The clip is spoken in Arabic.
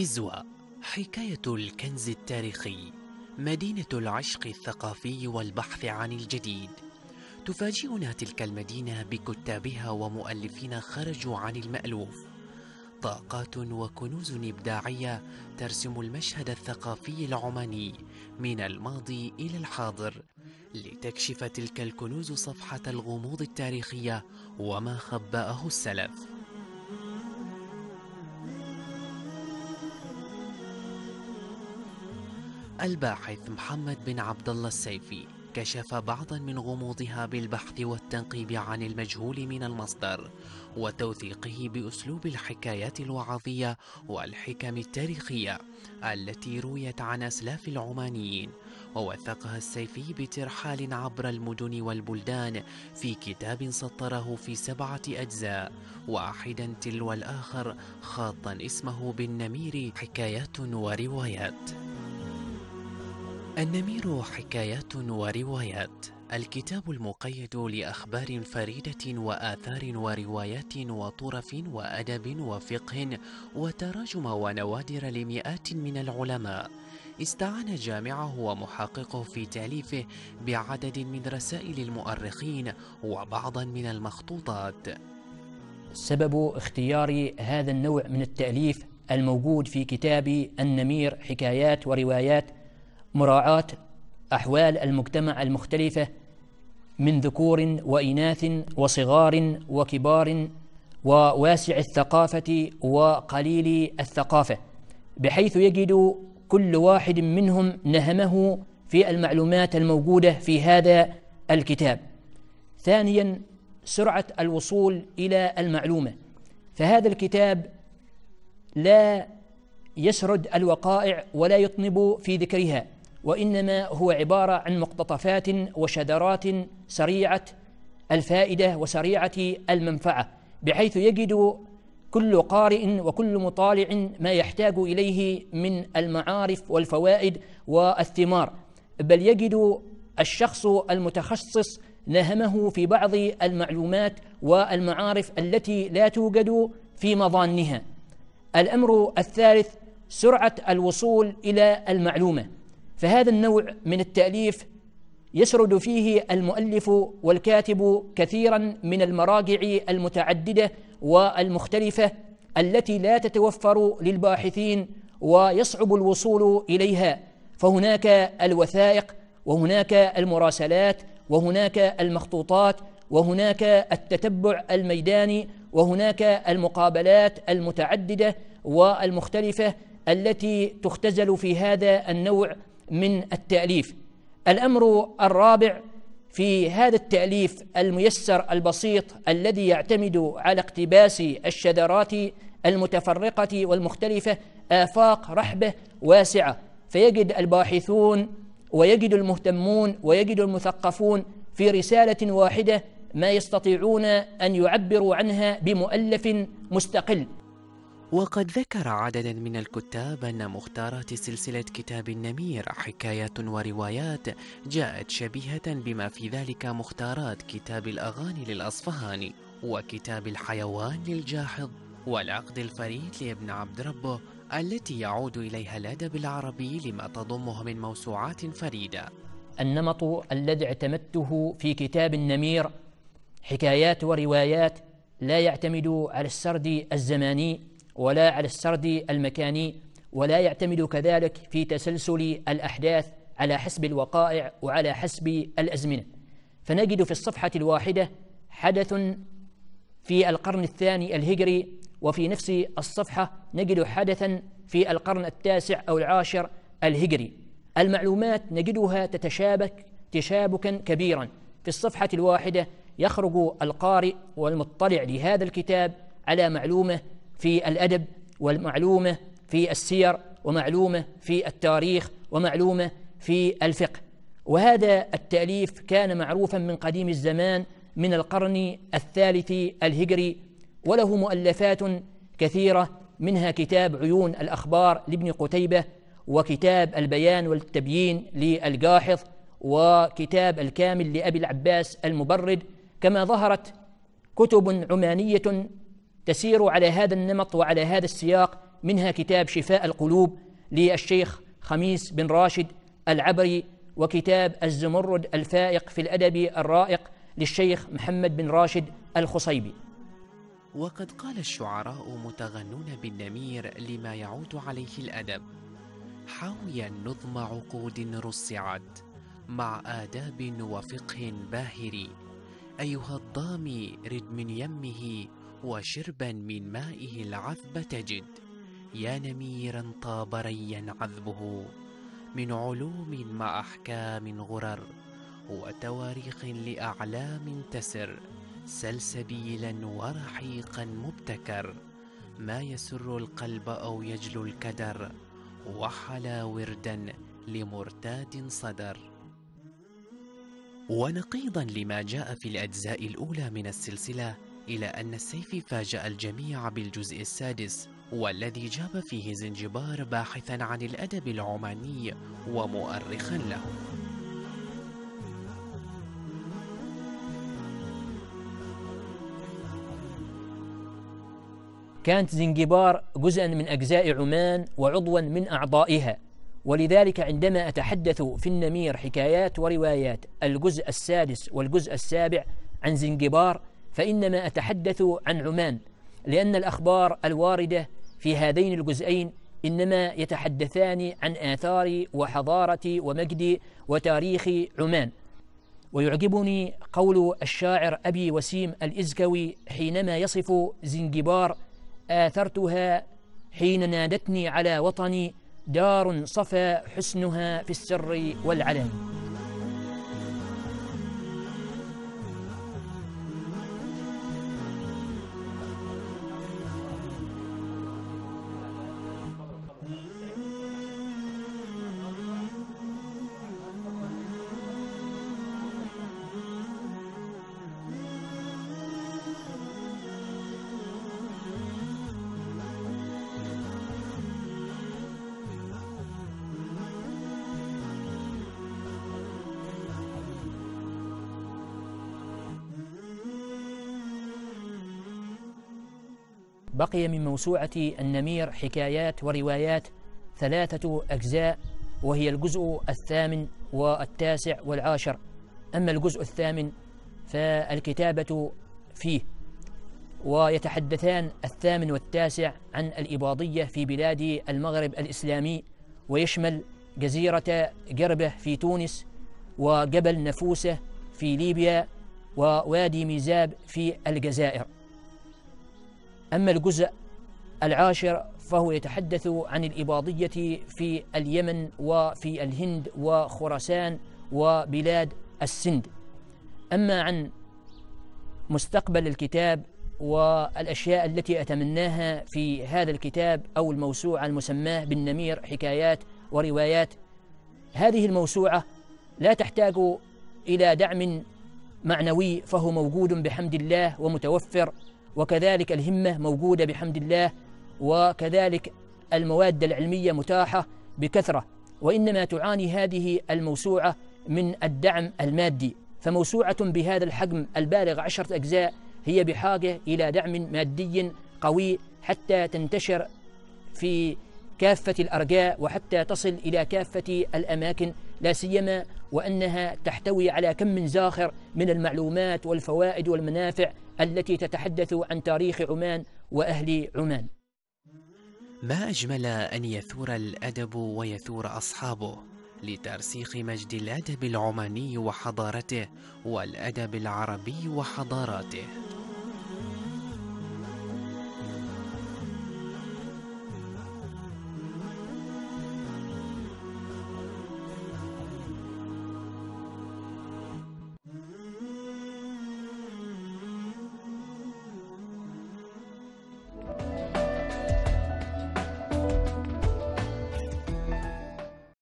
نزوة. حكاية الكنز التاريخي. مدينة العشق الثقافي والبحث عن الجديد. تفاجئنا تلك المدينة بكتابها ومؤلفين خرجوا عن المألوف. طاقات وكنوز إبداعية ترسم المشهد الثقافي العماني من الماضي إلى الحاضر. لتكشف تلك الكنوز صفحة الغموض التاريخية وما خبأه السلف. الباحث محمد بن عبد الله السيفي كشف بعضا من غموضها بالبحث والتنقيب عن المجهول من المصدر وتوثيقه بأسلوب الحكايات الوعظية والحكم التاريخية التي رويت عن أسلاف العمانيين. ووثقها السيفي بترحال عبر المدن والبلدان في كتاب سطره في سبعة أجزاء واحدا تلو الآخر خاطا اسمه بالنمير حكايات وروايات. النمير حكايات وروايات. الكتاب المقيد لأخبار فريدة وآثار وروايات وطرف وأدب وفقه وتراجم ونوادر لمئات من العلماء. استعان جامعه ومحققه في تأليفه بعدد من رسائل المؤرخين وبعضا من المخطوطات. سبب اختيار هذا النوع من التأليف الموجود في كتاب النمير حكايات وروايات مراعاة أحوال المجتمع المختلفة من ذكور وإناث وصغار وكبار وواسع الثقافة وقليل الثقافة بحيث يجد كل واحد منهم نهمه في المعلومات الموجودة في هذا الكتاب. ثانيا سرعة الوصول إلى المعلومة. فهذا الكتاب لا يسرد الوقائع ولا يطنب في ذكرها. وإنما هو عبارة عن مقتطفات وشذرات سريعة الفائدة وسريعة المنفعة بحيث يجد كل قارئ وكل مطالع ما يحتاج إليه من المعارف والفوائد والثمار بل يجد الشخص المتخصص نهمه في بعض المعلومات والمعارف التي لا توجد في مظانها. الأمر الثالث سرعة الوصول إلى المعلومة. فهذا النوع من التأليف يسرد فيه المؤلف والكاتب كثيرا من المراجع المتعددة والمختلفة التي لا تتوفر للباحثين ويصعب الوصول إليها. فهناك الوثائق وهناك المراسلات وهناك المخطوطات وهناك التتبع الميداني وهناك المقابلات المتعددة والمختلفة التي تختزل في هذا النوع من التأليف. الأمر الرابع في هذا التأليف الميسر البسيط الذي يعتمد على اقتباس الشذرات المتفرقة والمختلفة آفاق رحبة واسعة. فيجد الباحثون ويجد المهتمون ويجد المثقفون في رسالة واحدة ما يستطيعون أن يعبروا عنها بمؤلف مستقل. وقد ذكر عددا من الكتاب أن مختارات سلسلة كتاب النمير حكايات وروايات جاءت شبيهة بما في ذلك مختارات كتاب الأغاني للأصفهاني وكتاب الحيوان للجاحظ والعقد الفريد لابن عبد ربه التي يعود إليها الأدب العربي لما تضمه من موسوعات فريدة. النمط الذي اعتمدته في كتاب النمير حكايات وروايات لا يعتمد على السرد الزماني ولا على السرد المكاني ولا يعتمد كذلك في تسلسل الأحداث على حسب الوقائع وعلى حسب الأزمنة. فنجد في الصفحة الواحدة حدث في القرن الثاني الهجري وفي نفس الصفحة نجد حدثا في القرن التاسع أو العاشر الهجري. المعلومات نجدها تتشابك تشابكا كبيرا. في الصفحة الواحدة يخرج القارئ والمطلع لهذا الكتاب على معلومة في الأدب والمعلومة في السير ومعلومة في التاريخ ومعلومة في الفقه. وهذا التأليف كان معروفا من قديم الزمان من القرن الثالث الهجري وله مؤلفات كثيرة منها كتاب عيون الأخبار لابن قتيبة وكتاب البيان والتبيين للجاحظ وكتاب الكامل لأبي العباس المبرد. كما ظهرت كتب عمانية تسير على هذا النمط وعلى هذا السياق منها كتاب شفاء القلوب للشيخ خميس بن راشد العبري وكتاب الزمرد الفائق في الأدب الرائق للشيخ محمد بن راشد الخصيبي. وقد قال الشعراء متغنون بالنمير لما يعود عليه الأدب حاويا نظم عقود رصعت مع آداب وفقه باهر أيها الضامي رد من يمه وشربا من مائه العذب تجد. يا نميرا طاب ريا عذبه. من علوم مع أحكام غرر. وتواريخ لأعلام تسر. سلسبيلا ورحيقا مبتكر. ما يسر القلب أو يجلو الكدر. وحلا وردا لمرتاد صدر. ونقيضا لما جاء في الأجزاء الأولى من السلسلة. إلى أن السيف فاجأ الجميع بالجزء السادس والذي جاب فيه زنجبار باحثا عن الأدب العماني ومؤرخا له. كانت زنجبار جزءا من أجزاء عمان وعضوا من أعضائها ولذلك عندما أتحدث في النمير حكايات وروايات الجزء السادس والجزء السابع عن زنجبار فإنما أتحدث عن عمان لأن الأخبار الواردة في هذين الجزئين إنما يتحدثان عن آثار وحضارة ومجد وتاريخ عمان. ويعجبني قول الشاعر أبي وسيم الإزكوي حينما يصف زنجبار آثرتها حين نادتني على وطني دار صفى حسنها في السر والعلن بقي من موسوعة النمير حكايات وروايات ثلاثة أجزاء وهي الجزء الثامن والتاسع والعاشر. أما الجزء الثامن فالكتابة فيه. ويتحدثان الثامن والتاسع عن الإباضية في بلاد المغرب الإسلامي ويشمل جزيرة جربة في تونس وجبل نفوسة في ليبيا ووادي ميزاب في الجزائر. أما الجزء العاشر فهو يتحدث عن الإباضية في اليمن وفي الهند وخراسان وبلاد السند. أما عن مستقبل الكتاب والأشياء التي أتمناها في هذا الكتاب أو الموسوعة المسماة بالنمير حكايات وروايات هذه الموسوعة لا تحتاج إلى دعم معنوي فهو موجود بحمد الله ومتوفر وكذلك الهمة موجودة بحمد الله وكذلك المواد العلمية متاحة بكثرة وإنما تعاني هذه الموسوعة من الدعم المادي. فموسوعة بهذا الحجم البالغ عشرة أجزاء هي بحاجة إلى دعم مادي قوي حتى تنتشر في كافة الأرجاء وحتى تصل إلى كافة الأماكن لا سيما وأنها تحتوي على كم من زاخر من المعلومات والفوائد والمنافع التي تتحدث عن تاريخ عمان وأهل عمان. ما أجمل أن يثور الأدب ويثور أصحابه لترسيخ مجد الأدب العماني وحضارته والأدب العربي وحضاراته.